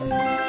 음.